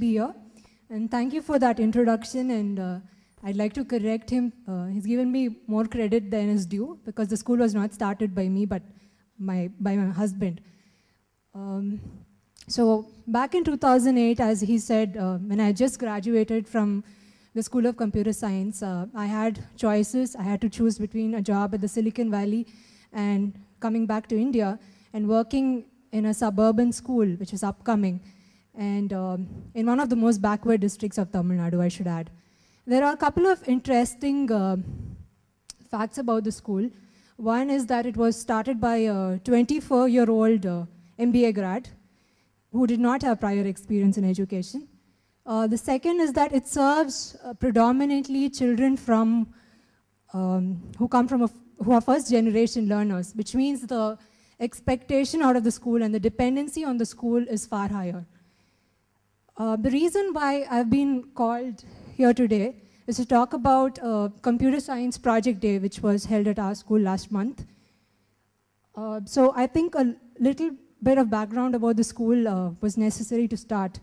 be here. And thank you for that introduction. And uh, I'd like to correct him. Uh, he's given me more credit than is due because the school was not started by me, but my, by my husband. Um, so back in 2008, as he said, uh, when I just graduated from the School of Computer Science, uh, I had choices. I had to choose between a job at the Silicon Valley and coming back to India and working in a suburban school, which is upcoming, and um, in one of the most backward districts of Tamil Nadu, I should add. There are a couple of interesting uh, facts about the school. One is that it was started by a 24-year-old uh, MBA grad who did not have prior experience in education. Uh, the second is that it serves uh, predominantly children from um, who come from a, who are first generation learners, which means the expectation out of the school and the dependency on the school is far higher. Uh, the reason why I've been called here today is to talk about a computer science project day, which was held at our school last month. Uh, so I think a little bit of background about the school uh, was necessary to start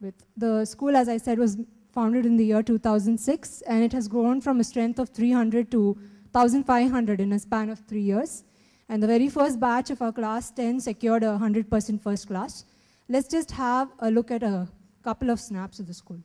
with. The school, as I said, was founded in the year 2006, and it has grown from a strength of 300 to 1,500 in a span of three years. And the very first batch of our class 10 secured a 100% first class. Let's just have a look at a couple of snaps of the school.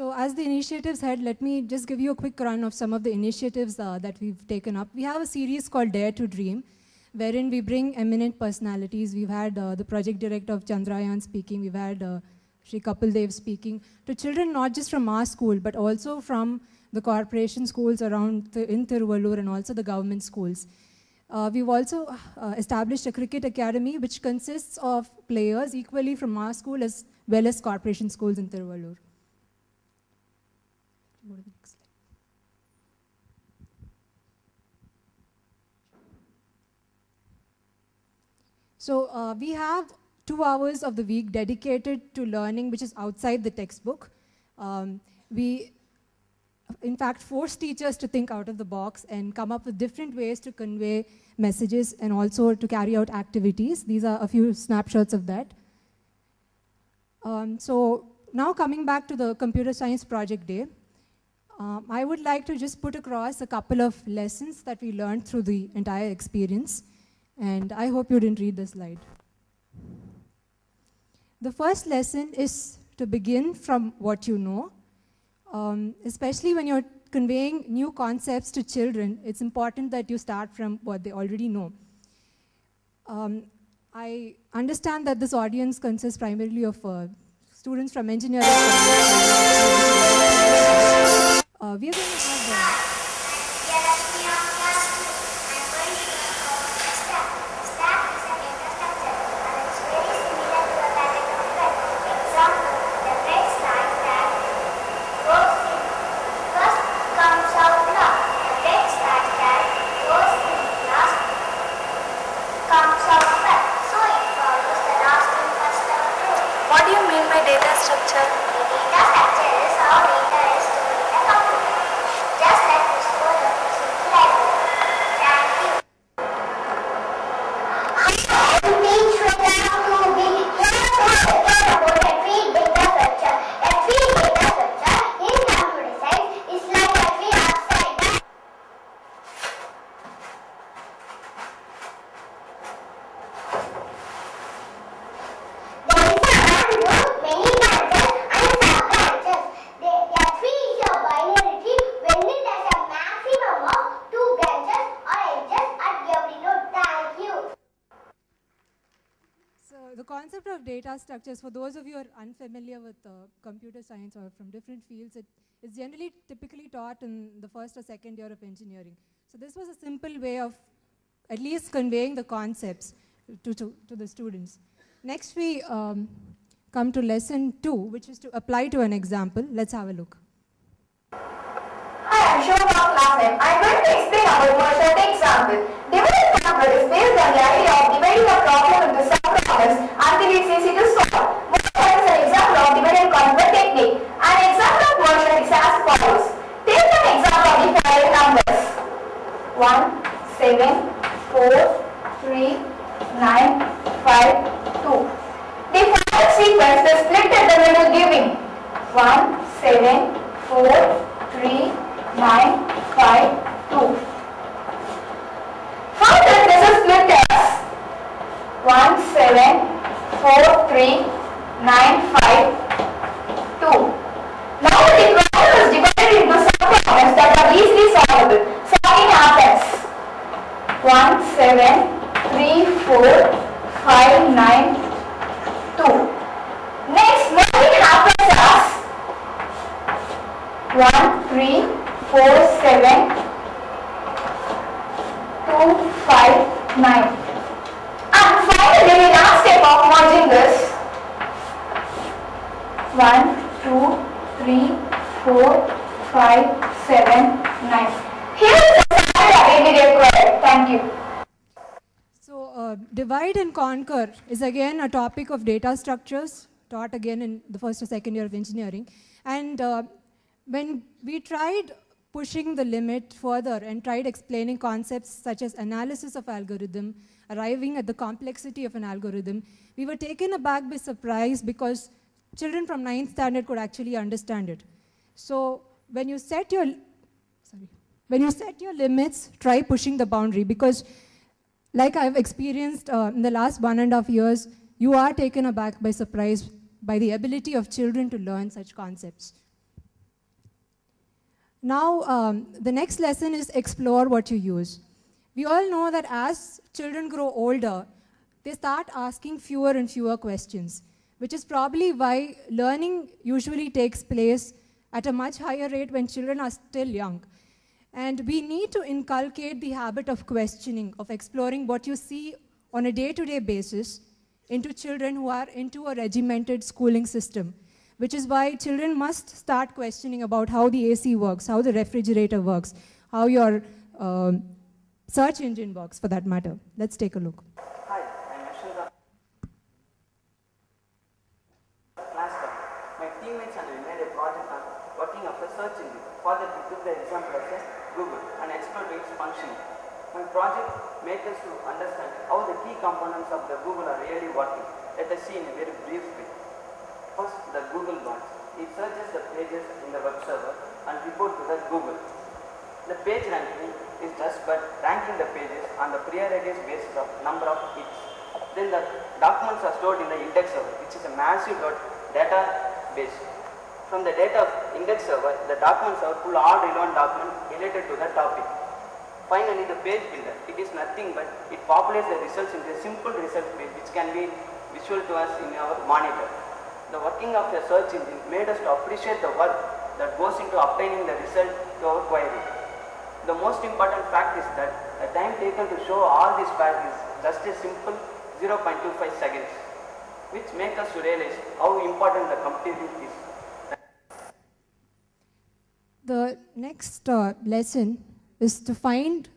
So as the initiatives head, let me just give you a quick run of some of the initiatives uh, that we've taken up. We have a series called Dare to Dream, wherein we bring eminent personalities. We've had uh, the project director of Chandrayaan speaking. We've had uh, Sri Kapil Dev speaking to children not just from our school, but also from the corporation schools around th in Tiruvallur and also the government schools. Uh, we've also uh, established a cricket academy which consists of players equally from our school as well as corporation schools in Tiruvallur. Go to the next slide. So uh, we have two hours of the week dedicated to learning, which is outside the textbook. Um, we, in fact, force teachers to think out of the box and come up with different ways to convey messages and also to carry out activities. These are a few snapshots of that. Um, so now coming back to the computer science project day, um, I would like to just put across a couple of lessons that we learned through the entire experience. And I hope you didn't read the slide. The first lesson is to begin from what you know. Um, especially when you're conveying new concepts to children, it's important that you start from what they already know. Um, I understand that this audience consists primarily of uh, students from engineering. Uh, we are going to have. Uh, What do you mean by data structure? Data structure is how data is stored in a computer. Just like we store a physical library. Thank you. I am being Shweta to be here to talk about a tree data structure. A tree data structure in computer science is like a tree upside down. There is a handbook, many branches and sub-branches. There are three is a binary tree when it has a maximum of two branches or edges at every node. Thank you. So the concept of data structures, for those of you who are unfamiliar with uh, computer science or from different fields, it is generally typically taught in the first or second year of engineering. So this was a simple way of at least conveying the concepts to, to, to the students. Next, we um, come to lesson two, which is to apply to an example. Let's have a look. Hi, I'm Shobha Classmate. I'm going to explain about merge sort example. Dividend example is based on the idea of dividing a problem into subproblems until it's easy to solve. merge sort is an example of divide and conquer technique. An example of merge sort is as follows. Take an example of the following numbers. 1, 7, 4, 3, 9, 5, 2. The following sequence is split at the middle giving 1, 7, 4, 3, 9, 5, 2. Further, this is split as 1, 7, 4, 3, 9, 5, 2. Now the problem is divided into subproblems that are easily solvable. Solving happens 1, 7, 3, 4, 5, 9, 2. Next, moving happens as 1, 3, 4, 7, 2, 5, 9. And finally, the last step of merging this 1, 2, 3, 4, 5, 7, 9. Here is the standard ability required. Thank you. So, uh, divide and conquer is again a topic of data structures taught again in the first or second year of engineering. And uh, when we tried pushing the limit further and tried explaining concepts such as analysis of algorithm, arriving at the complexity of an algorithm, we were taken aback by surprise because children from ninth standard could actually understand it. So when you set your sorry, when you set your limits, try pushing the boundary because like I've experienced uh, in the last one and a half years, you are taken aback by surprise by the ability of children to learn such concepts. Now, um, the next lesson is explore what you use. We all know that as children grow older, they start asking fewer and fewer questions, which is probably why learning usually takes place at a much higher rate when children are still young. And we need to inculcate the habit of questioning, of exploring what you see on a day to day basis into children who are into a regimented schooling system, which is why children must start questioning about how the AC works, how the refrigerator works, how your um, search engine works for that matter. Let's take a look. Hi, I'm Yashwant class one. Teammates and made a project on working of a search engine. For that, we took the example of Google and explored its functioning. My project made us to understand how the key components of the Google are really working. Let us see in a very brief way. First, the Google bot. It searches the pages in the web server and report to the Google. The page ranking is just but ranking the pages on the priorities basis of number of hits. Then the documents are stored in the index server, which is a massive dot From the data of index server, the document server pull all relevant documents related to the topic. Finally, the page builder. It is nothing but it populates the results into a simple result page which can be visual to us in our monitor. The working of a search engine made us to appreciate the work that goes into obtaining the result to our query. The most important fact is that the time taken to show all these facts is just a simple 0.25 seconds, which make us realize how important the computing is. The next uh, lesson is to find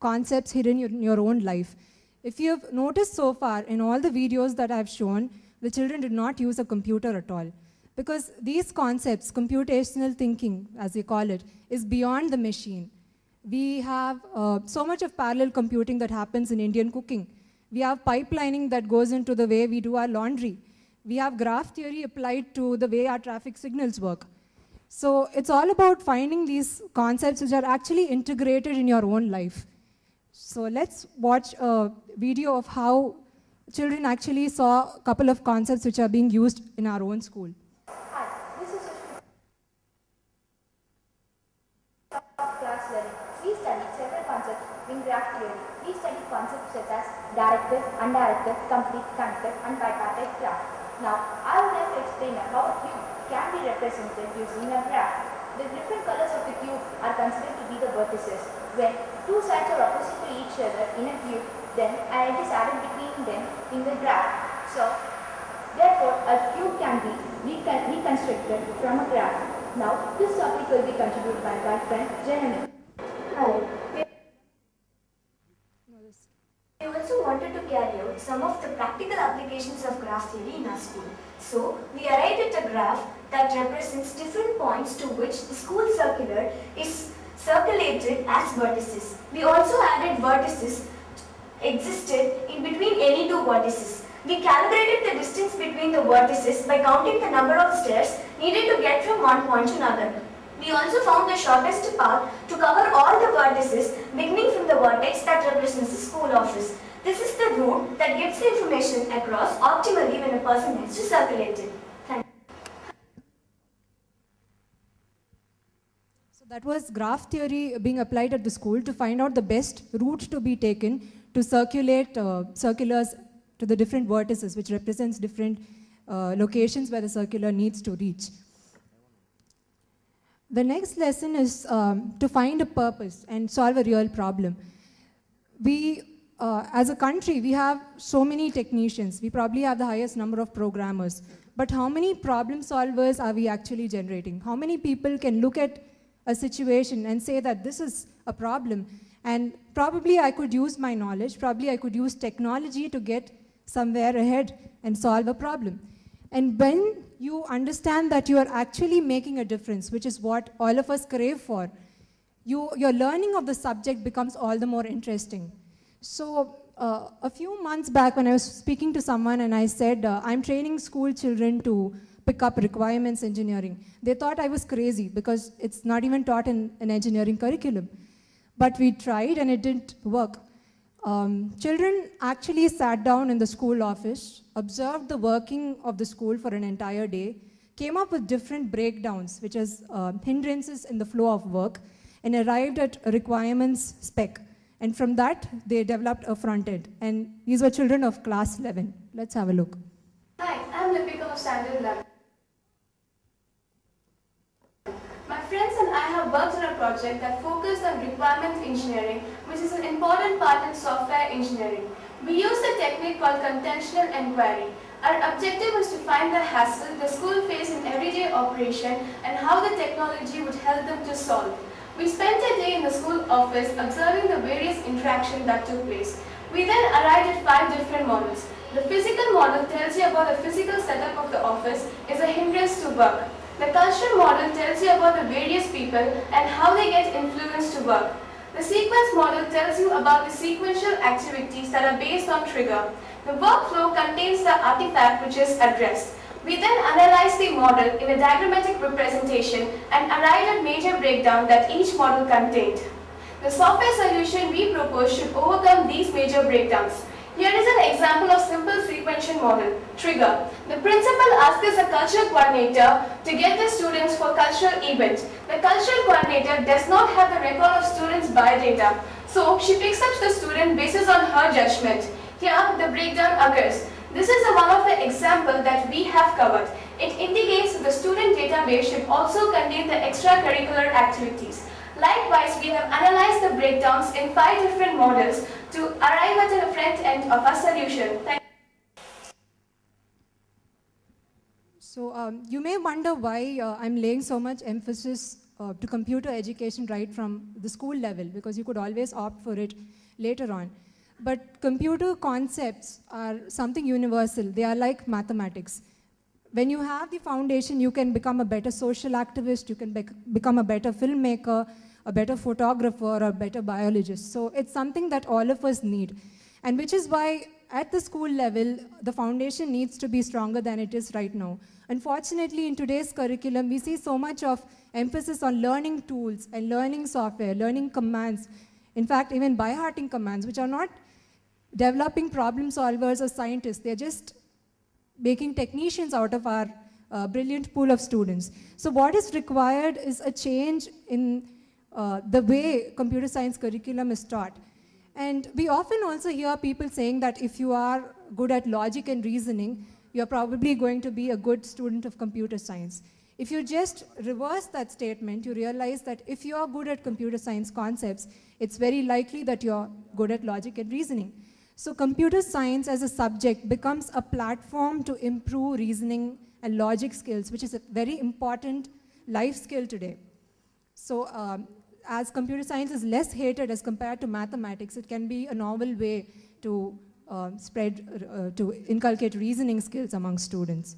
concepts hidden in your own life. If you have noticed so far in all the videos that I've shown, the children did not use a computer at all. Because these concepts, computational thinking, as we call it, is beyond the machine. We have uh, so much of parallel computing that happens in Indian cooking. We have pipelining that goes into the way we do our laundry. We have graph theory applied to the way our traffic signals work. So it's all about finding these concepts which are actually integrated in your own life. So let's watch a video of how children actually saw a couple of concepts which are being used in our own school. Hi, this is class learning. We study several concepts in graph theory. We study concepts directed, undirected, complete, connected, and bipartite graph. Now, I would like to explain how a cube can be represented using a graph. The different colors of the cube are considered to be the vertices. When two sides are opposite to each other in a cube, then an edge is added between them in the graph. So, therefore, a cube can be recon- reconstructed from a graph. Now, this topic will be contributed by my friend Janani. Hi. We also wanted to carry out some of the practical applications of graph theory in our school. So, we arrived at a graph that represents different points to which the school circular is circulated as vertices. We also added vertices existed in between any two vertices. We calibrated the distance between the vertices by counting the number of stairs needed to get from one point to another. We also found the shortest path to cover all the vertices beginning from the vertex that represents the school office. This is the route that gets the information across optimally when a person needs to circulate it. So that was graph theory being applied at the school to find out the best route to be taken to circulate uh, circulars to the different vertices, which represents different uh, locations where the circular needs to reach. The next lesson is um, to find a purpose and solve a real problem. We, uh, as a country, we have so many technicians. We probably have the highest number of programmers. But how many problem solvers are we actually generating? How many people can look at a situation and say that this is a problem and probably I could use my knowledge, probably I could use technology to get somewhere ahead and solve a problem. And when you understand that you are actually making a difference, which is what all of us crave for, you, your learning of the subject becomes all the more interesting. So, uh, a few months back, when I was speaking to someone and I said, uh, I'm training school children to pick up requirements engineering, they thought I was crazy because it's not even taught in an engineering curriculum. But we tried and it didn't work. Um, children actually sat down in the school office, observed the working of the school for an entire day, came up with different breakdowns, which is uh, hindrances in the flow of work, and arrived at a requirements spec. And from that, they developed a front end. And these were children of class 11. Let's have a look. Hi, I'm Lipika of Standard 11. My friends and I have worked on a project that focused on requirements engineering, which is an important part in software engineering. We used a technique called contextual inquiry. Our objective was to find the hassle the school faced in everyday operation and how the technology would help them to solve. We spent a day in the school office observing the various interactions that took place. We then arrived at five different models. The physical model tells you about the physical setup of the office is a hindrance to work. The cultural model tells you about the various people and how they get influenced to work. The sequence model tells you about the sequential activities that are based on trigger. The workflow contains the artifact which is addressed. We then analyze the model in a diagrammatic representation and arrive at major breakdown that each model contained. The software solution we propose should overcome these major breakdowns. Here is an example of simple sequential model, trigger. The principal asks a cultural coordinator to get the students for cultural event. The cultural coordinator does not have the record of students' biodata, so she picks up the student basis on her judgment. Here, the breakdown occurs. This is one of the example that we have covered. It indicates the student database should also contain the extracurricular activities. Likewise, we have analyzed the breakdowns in five different models to arrive at front end of our solution. Thank So um, you may wonder why uh, I'm laying so much emphasis uh, to computer education right from the school level, because you could always opt for it later on. But computer concepts are something universal. They are like mathematics. When you have the foundation, you can become a better social activist, you can bec become a better filmmaker, a better photographer, or a better biologist. So it's something that all of us need. And which is why at the school level, the foundation needs to be stronger than it is right now. Unfortunately, in today's curriculum, we see so much of emphasis on learning tools and learning software, learning commands. In fact, even by hearting commands, which are not developing problem solvers or scientists. They're just making technicians out of our uh, brilliant pool of students. So what is required is a change in uh, the way computer science curriculum is taught. And we often also hear people saying that if you are good at logic and reasoning, you're probably going to be a good student of computer science. If you just reverse that statement, you realize that if you are good at computer science concepts, it's very likely that you're good at logic and reasoning. So computer science as a subject becomes a platform to improve reasoning and logic skills, which is a very important life skill today. So um, as computer science is less hated as compared to mathematics, it can be a novel way to uh, spread, uh, to inculcate reasoning skills among students.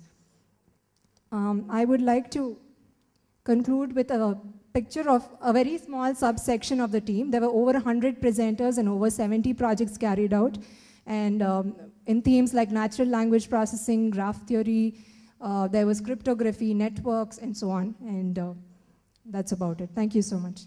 Um, I would like to conclude with a picture of a very small subsection of the team. There were over 100 presenters and over 70 projects carried out. And um, in themes like natural language processing, graph theory, uh, there was cryptography, networks, and so on. And uh, that's about it. Thank you so much.